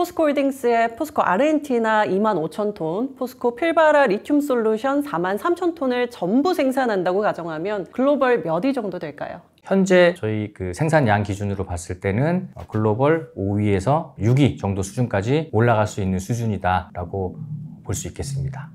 포스코 홀딩스의 포스코 아르헨티나 2만 5천 톤, 포스코 필바라 리튬 솔루션 4만 3천 톤을 전부 생산한다고 가정하면 글로벌 몇 위 정도 될까요? 현재 저희 그 생산량 기준으로 봤을 때는 글로벌 5위에서 6위 정도 수준까지 올라갈 수 있는 수준이다라고 볼 수 있겠습니다.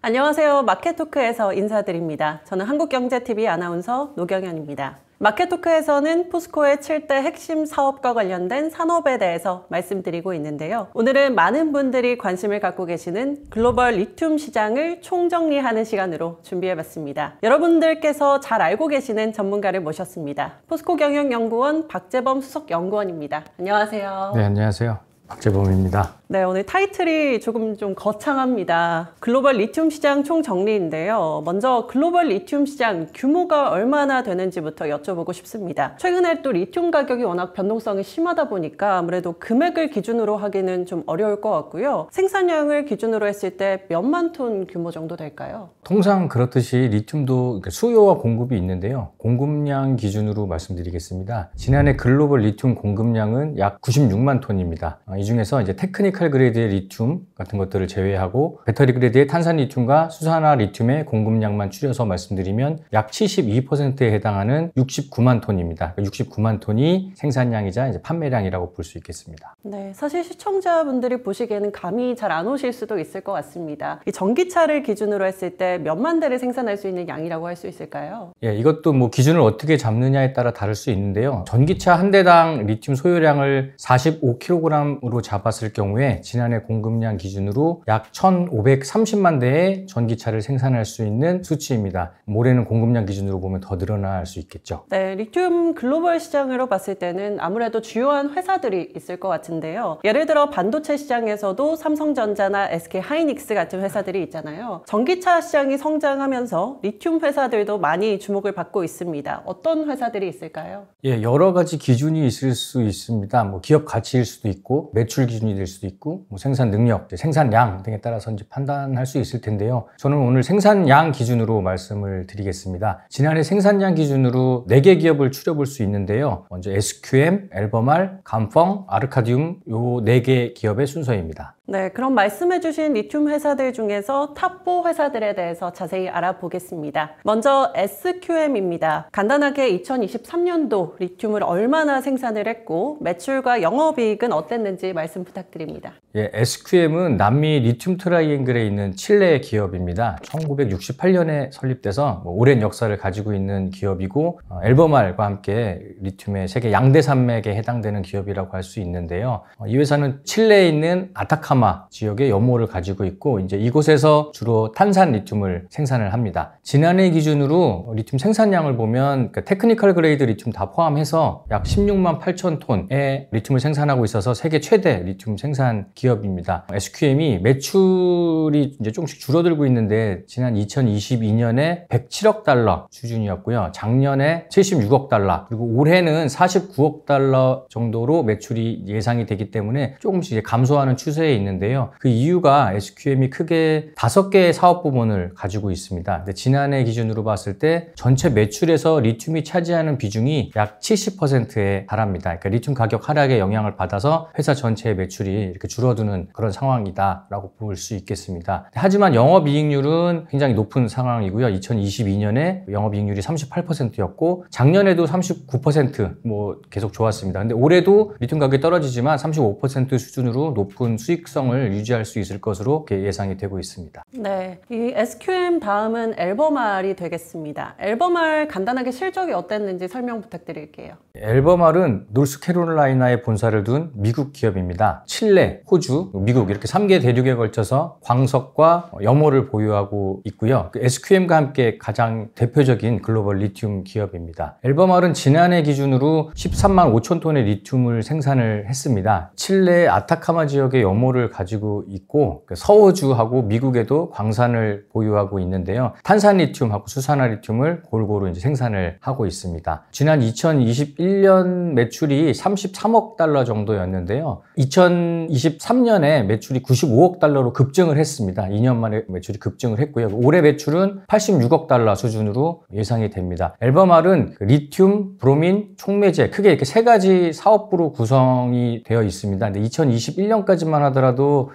안녕하세요. 마켓토크에서 인사드립니다. 저는 한국경제TV 아나운서 노경현입니다. 마켓토크에서는 포스코의 7대 핵심 사업과 관련된 산업에 대해서 말씀드리고 있는데요. 오늘은 많은 분들이 관심을 갖고 계시는 글로벌 리튬 시장을 총정리하는 시간으로 준비해봤습니다. 여러분들께서 잘 알고 계시는 전문가를 모셨습니다. 포스코 경영연구원 박재범 수석연구원입니다. 안녕하세요. 네, 안녕하세요. 박재범입니다. 네, 오늘 타이틀이 조금 좀 거창합니다. 글로벌 리튬 시장 총정리인데요. 먼저 글로벌 리튬 시장 규모가 얼마나 되는지부터 여쭤보고 싶습니다. 최근에 또 리튬 가격이 워낙 변동성이 심하다 보니까 아무래도 금액을 기준으로 하기는 좀 어려울 것 같고요. 생산량을 기준으로 했을 때 몇만 톤 규모 정도 될까요? 통상 그렇듯이 리튬도 수요와 공급이 있는데요. 공급량 기준으로 말씀드리겠습니다. 지난해 글로벌 리튬 공급량은 약 96만 톤입니다. 이 중에서 이제 케미칼 그레이드의 리튬 같은 것들을 제외하고 battery grade의 탄산 리튬과 수산화 리튬의 공급량만 줄여서 말씀드리면 약 72%에 해당하는 69만 톤입니다. 69만 그러니까 톤이 생산량이자 이제 판매량이라고 볼 수 있겠습니다. 네, 사실 시청자분들이 보시기에는 감이 잘 안 오실 수도 있을 것 같습니다. 이 전기차를 기준으로 했을 때 몇만 대를 생산할 수 있는 양이라고 할 수 있을까요? 예, 이것도 뭐 기준을 어떻게 잡느냐에 따라 다를 수 있는데요. 전기차 한 대당 리튬 소요량을 45kg 으로 잡았을 경우에 지난해 공급량 기준으로 약 1,530만 대의 전기차를 생산할 수 있는 수치입니다. 올해는 공급량 기준으로 보면 더 늘어날 수 있겠죠. 네, 리튬 글로벌 시장으로 봤을 때는 아무래도 주요한 회사들이 있을 것 같은데요. 예를 들어 반도체 시장에서도 삼성전자나 SK 하이닉스 같은 회사들이 있잖아요. 전기차 시장이 성장하면서 리튬 회사들도 많이 주목을 받고 있습니다. 어떤 회사들이 있을까요? 예, 여러 가지 기준이 있을 수 있습니다. 뭐 기업 가치일 수도 있고 매출 기준이 될 수도 있고 뭐 생산 능력, 생산량 등에 따라서 이제 판단할 수 있을 텐데요. 저는 오늘 생산량 기준으로 말씀을 드리겠습니다. 지난해 생산량 기준으로 4개 기업을 추려볼 수 있는데요. 먼저 SQM, 앨버말, 간펑, 아르카디움 요 4개 기업의 순서입니다. 네, 그럼 말씀해주신 리튬 회사들 중에서 top4 회사들에 대해서 자세히 알아보겠습니다. 먼저 SQM입니다. 간단하게 2023년도 리튬을 얼마나 생산을 했고 매출과 영업이익은 어땠는지 말씀 부탁드립니다. 예, SQM은 남미 리튬 트라이앵글에 있는 칠레 기업입니다. 1968년에 설립돼서 뭐 오랜 역사를 가지고 있는 기업이고 어, 앨버말과 함께 리튬의 세계 양대 산맥에 해당되는 기업이라고 할 수 있는데요. 어, 이 회사는 칠레에 있는 아타카마 아타카마 지역의 염호를 가지고 있고 이제 이곳에서 주로 탄산 리튬을 생산을 합니다. 지난해 기준으로 리튬 생산량을 보면 그 technical grade 리튬 다 포함해서 약 16만 8천 톤의 리튬을 생산하고 있어서 세계 최대 리튬 생산 기업입니다. SQM이 매출이 이제 조금씩 줄어들고 있는데 지난 2022년에 107억 달러 수준이었고요. 작년에 76억 달러 그리고 올해는 49억 달러 정도로 매출이 예상이 되기 때문에 조금씩 감소하는 추세에 있는 있는데요. 그 이유가 SQM이 크게 다섯 개의 사업 부문을 가지고 있습니다. 지난해 기준으로 봤을 때 전체 매출에서 리튬이 차지하는 비중이 약 70%에 달합니다. 그러니까 리튬 가격 하락에 영향을 받아서 회사 전체의 매출이 이렇게 줄어드는 그런 상황이다라고 볼 수 있겠습니다. 하지만 영업이익률은 굉장히 높은 상황이고요. 2022년에 영업이익률이 38%였고 작년에도 39%뭐 계속 좋았습니다. 근데 올해도 리튬 가격이 떨어지지만 35% 수준으로 높은 수익성 수익성을 유지할 수 있을 것으로 예상이 되고 있습니다. 네, 이 SQM 다음은 앨버말이 되겠습니다. 앨버말 간단하게 실적이 어땠는지 설명 부탁드릴게요. 앨버말은 노스캐롤라이나에 본사를 둔 미국 기업입니다. 칠레, 호주, 미국 이렇게 3개 대륙에 걸쳐서 광석과 염호를 보유하고 있고요. 그 SQM과 함께 가장 대표적인 글로벌 리튬 기업입니다. 앨버말은 지난해 기준으로 13만 5천 톤의 리튬을 생산을 했습니다. 칠레 아타카마 지역의 염호를 규모를 가지고 있고 그 서호주하고 미국에도 광산을 보유하고 있는데요. 탄산 리튬하고 수산화 리튬을 골고루 이제 생산을 하고 있습니다. 지난 2021년 매출이 33억 달러 정도였는데요. 2023년에 매출이 95억 달러로 급증을 했습니다. 2년 만에 매출이 급증을 했고요. 올해 매출은 86억 달러 수준으로 예상이 됩니다. 앨범알은 그 리튬, 브로민, 촉매제 크게 이렇게 세 가지 사업부로 구성이 되어 있습니다. 근데 2021년까지만 하더라도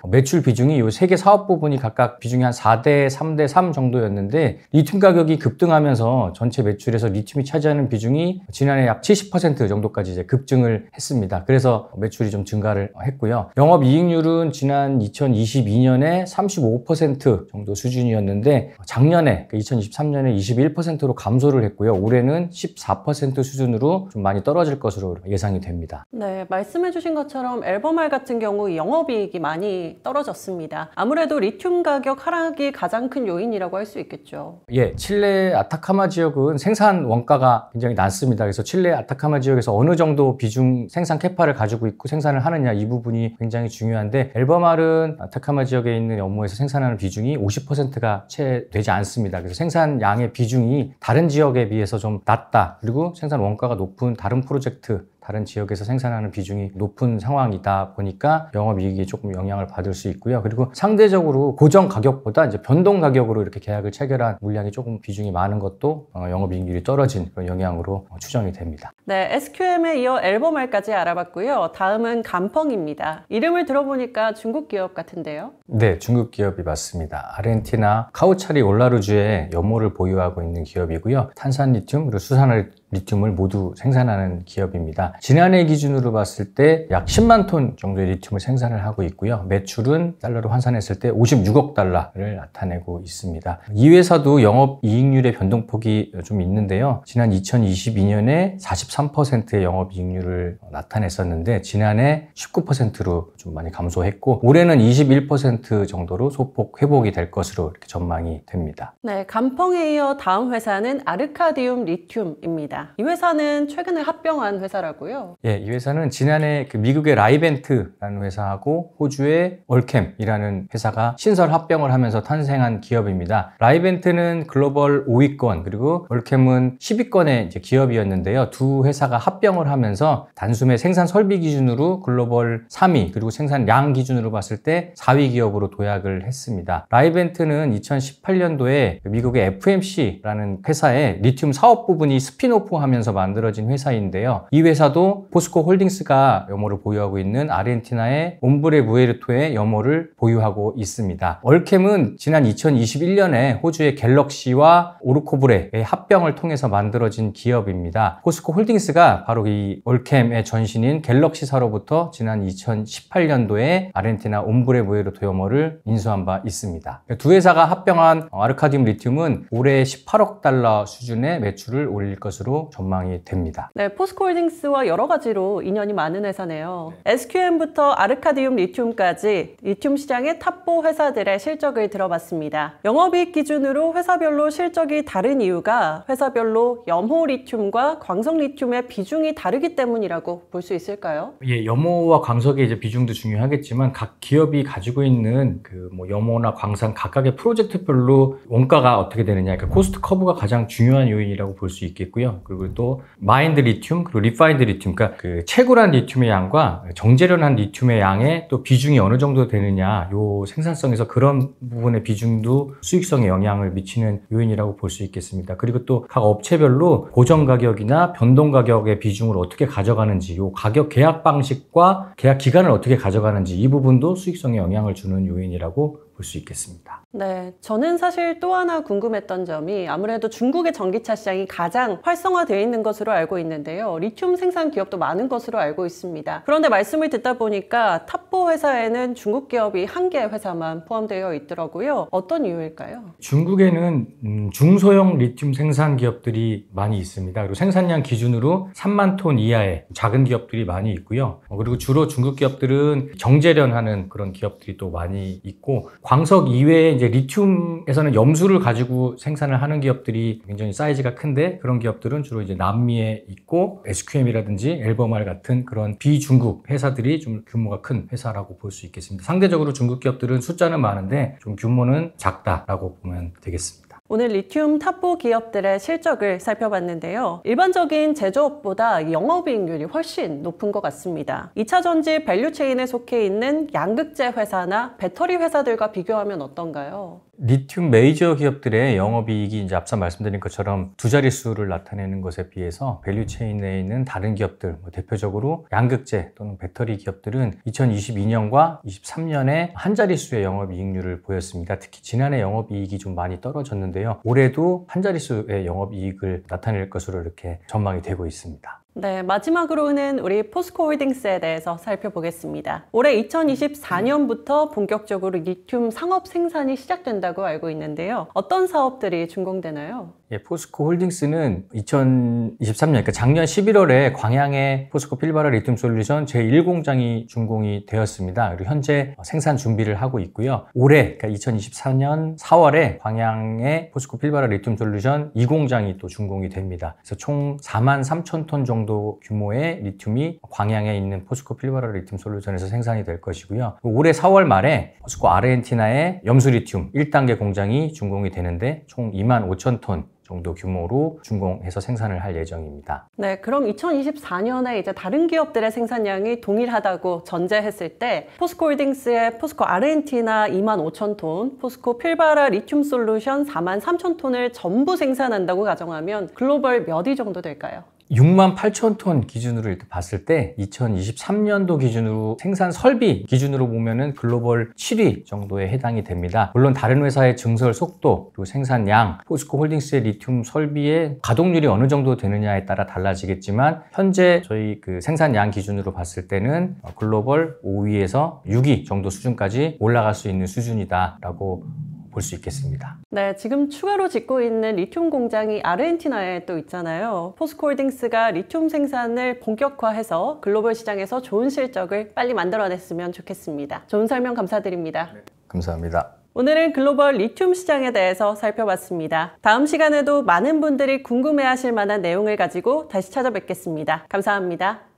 매출 비중이 이세개 사업 부분이 각각 비중이 한 4대 3대 3 정도였는데 리튬 가격이 급등하면서 전체 매출에서 리튬이 차지하는 비중이 지난해 약 70% 정도까지 이제 급증을 했습니다. 그래서 매출이 좀 증가를 했고요. 영업 이익률은 지난 2022년에 35% 정도 수준이었는데 작년에 2023년에 21%로 감소를 했고요. 올해는 14% 수준으로 좀 많이 떨어질 것으로 예상이 됩니다. 네, 말씀해 주신 것처럼 앨범알 같은 경우 영업이익이 많이 떨어졌습니다. 아무래도 리튬 가격 하락이 가장 큰 요인이라고 할 수 있겠죠. 예, 칠레 아타카마 지역은 생산 원가가 굉장히 낮습니다. 그래서 칠레 아타카마 지역에서 어느 정도 비중 생산 캐파를 가지고 있고 생산을 하느냐 이 부분이 굉장히 중요한데 앨범알은 아타카마 지역에 있는 업무에서 생산하는 비중이 50%가 채 되지 않습니다. 그래서 생산량의 비중이 다른 지역에 비해서 좀 낮다. 그리고 생산 원가가 높은 다른 프로젝트 다른 지역에서 생산하는 비중이 높은 상황이다 보니까 영업이익이 조금 영향을 받을 수 있고요. 그리고 상대적으로 고정 가격보다 이제 변동 가격으로 이렇게 계약을 체결한 물량이 조금 비중이 많은 것도 어, 영업이익률이 떨어진 그런 영향으로 어, 추정이 됩니다. 네, SQM에 이어 앨범알까지 알아봤고요. 다음은 감펑입니다. 이름을 들어보니까 중국 기업 같은데요. 네, 중국 기업이 맞습니다. 아르헨티나 카우차리 올라루주에 연모를 보유하고 있는 기업이고요. 탄산 리튬 그리고 수산화 리튬을 모두 생산하는 기업입니다. 지난해 기준으로 봤을 때 약 10만 톤 정도의 리튬을 생산을 하고 있고요. 매출은 달러로 환산했을 때 56억 달러를 나타내고 있습니다. 이 회사도 영업 이익률의 변동폭이 좀 있는데요. 지난 2022년에 43%의 영업 이익률을 나타냈었는데 지난해 19%로 좀 많이 감소했고 올해는 21% 정도로 소폭 회복이 될 것으로 이렇게 전망이 됩니다. 네, 간펑에 이어 다음 회사는 아르카디움 리튬입니다. 이 회사는 최근에 합병한 회사라고요. 예, 이 회사는 지난해 그 미국의 라이벤트라는 회사하고 호주의 올켐이라는 회사가 신설 합병을 하면서 탄생한 기업입니다. 라이벤트는 글로벌 5위권 그리고 올켐은 10위권의 이제 기업이었는데요. 두 회사가 합병을 하면서 단숨에 생산 설비 기준으로 글로벌 3위 그리고 생산량 기준으로 봤을 때 4위 기업으로 도약을 했습니다. 라이벤트는 2018년도에 미국의 FMC라는 회사의 리튬 사업 부분이 스피노프 하면서 만들어진 회사인데요. 이 회사도 포스코 홀딩스가 염호를 보유하고 있는 아르헨티나의 옴브레 무에르토의 염호를 보유하고 있습니다. 올켐은 지난 2021년에 호주의 갤럭시와 오로코브레의 합병을 통해서 만들어진 기업입니다. 포스코 홀딩스가 바로 이 올켐의 전신인 갤럭시사로부터 지난 2018년도에 아르헨티나 옴브레 무에르토 염호를 인수한 바 있습니다. 두 회사가 합병한 아르카디움 리튬은 올해 18억 달러 수준의 매출을 올릴 것으로 전망이 됩니다. 네, 포스코홀딩스와 여러 가지로 인연이 많은 회사네요. SQM부터 아르카디움 리튬까지 리튬 시장의 top4 회사들의 실적을 들어봤습니다. 영업이익 기준으로 회사별로 실적이 다른 이유가 회사별로 염호 리튬과 광석 리튬의 비중이 다르기 때문이라고 볼 수 있을까요? 예, 염호와 광석의 이제 비중도 중요하겠지만 각 기업이 가지고 있는 그 뭐 염호나 광산 각각의 프로젝트별로 원가가 어떻게 되느냐, 그러니까 cost curve가 가장 중요한 요인이라고 볼 수 있겠고요. 그리고 또 mined 리튬 그리고 refined 리튬, 그러니까 그 채굴한 리튬의 양과 정제련한 리튬의 양의 또 비중이 어느 정도 되느냐, 요 생산성에서 그런 부분의 비중도 수익성에 영향을 미치는 요인이라고 볼 수 있겠습니다. 그리고 또 각 업체별로 고정 가격이나 변동 가격의 비중을 어떻게 가져가는지, 요 가격 계약 방식과 계약 기간을 어떻게 가져가는지 이 부분도 수익성에 영향을 주는 요인이라고 볼 수 있겠습니다. 네, 저는 사실 또 하나 궁금했던 점이 아무래도 중국의 전기차 시장이 가장 활성화되어 있는 것으로 알고 있는데요. 리튬 생산 기업도 많은 것으로 알고 있습니다. 그런데 말씀을 듣다 보니까 top4 회사에는 중국 기업이 한 개 회사만 포함되어 있더라고요. 어떤 이유일까요? 중국에는 음, 중소형 리튬 생산 기업들이 많이 있습니다. 그리고 생산량 기준으로 3만 톤 이하의 작은 기업들이 많이 있고요. 어, 그리고 주로 중국 기업들은 정제련하는 그런 기업들이 또 많이 있고 광석 이외에 이제 리튬에서는 염수를 가지고 생산을 하는 기업들이 굉장히 사이즈가 큰데 그런 기업들은 주로 이제 남미에 있고 SQM이라든지 엘버말 같은 그런 비중국 회사들이 좀 규모가 큰 회사라고 볼 수 있겠습니다. 상대적으로 중국 기업들은 숫자는 많은데 좀 규모는 작다라고 보면 되겠습니다. 오늘 리튬 탑4 기업들의 실적을 살펴봤는데요. 일반적인 제조업보다 영업이익률이 훨씬 높은 것 같습니다. 2차 전지 value chain에 속해 있는 양극재 회사나 배터리 회사들과 비교하면 어떤가요? 리튬 메이저 기업들의 영업이익이 이제 앞서 말씀드린 것처럼 두 자릿수를 나타내는 것에 비해서 value chain 내에 있는 다른 기업들, 뭐 대표적으로 양극재 또는 배터리 기업들은 2022년과 23년에 한 자릿수의 영업이익률을 보였습니다. 특히 지난해 영업이익이 좀 많이 떨어졌는데요. 올해도 한 자릿수의 영업이익을 나타낼 것으로 이렇게 전망이 되고 있습니다. 네, 마지막으로는 우리 포스코 홀딩스에 대해서 살펴보겠습니다. 올해 2024년부터 본격적으로 리튬 상업 생산이 시작된다고 알고 있는데요. 어떤 사업들이 준공되나요? 예, 포스코 홀딩스는 2023년, 그러니까 작년 11월에 광양의 포스코 필바라 리튬 솔루션 제1공장이 준공이 되었습니다. 그리고 현재 생산 준비를 하고 있고요. 올해, 그러니까 2024년 4월에 광양의 포스코 필바라 리튬 솔루션 2공장이 또 준공이 됩니다. 그래서 총 4만 3천 톤 정도 규모의 리튬이 광양에 있는 포스코 필바라 리튬 솔루션에서 생산이 될 것이고요. 올해 4월 말에 포스코 아르헨티나의 염수 리튬 1단계 공장이 준공이 되는데 총 2만 5천 톤 정도 규모로 준공해서 생산을 할 예정입니다. 네, 그럼 2024년에 이제 다른 기업들의 생산량이 동일하다고 전제했을 때 포스코 홀딩스의 포스코 아르헨티나 2만 5천 톤, 포스코 필바라 리튬 솔루션 4만 3천 톤을 전부 생산한다고 가정하면 글로벌 몇 위 정도 될까요? 6만 8천 톤 기준으로 일단 봤을 때 2023년도 기준으로 생산 설비 기준으로 보면은 글로벌 7위 정도에 해당이 됩니다. 물론 다른 회사의 증설 속도 그리고 생산량, 포스코 홀딩스의 리튬 설비의 가동률이 어느 정도 되느냐에 따라 달라지겠지만 현재 저희 그 생산량 기준으로 봤을 때는 글로벌 5위에서 6위 정도 수준까지 올라갈 수 있는 수준이다라고 볼 수 있겠습니다. 네, 지금 추가로 짓고 있는 리튬 공장이 아르헨티나에 또 있잖아요. 포스코 홀딩스가 리튬 생산을 본격화해서 글로벌 시장에서 좋은 실적을 빨리 만들어냈으면 좋겠습니다. 좋은 설명 감사드립니다. 감사합니다. 오늘은 글로벌 리튬 시장에 대해서 살펴봤습니다. 다음 시간에도 많은 분들이 궁금해하실 만한 내용을 가지고 다시 찾아뵙겠습니다. 감사합니다.